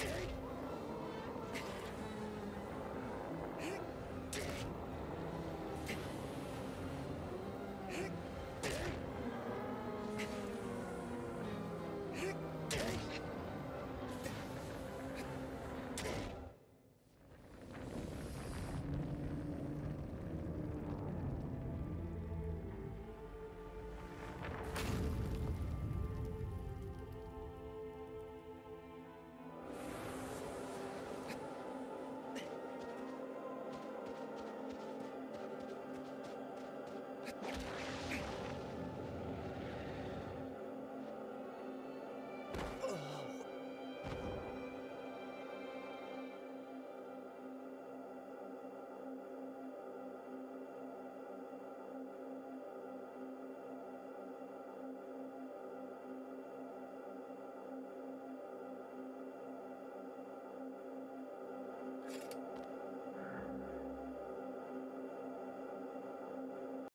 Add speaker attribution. Speaker 1: Okay.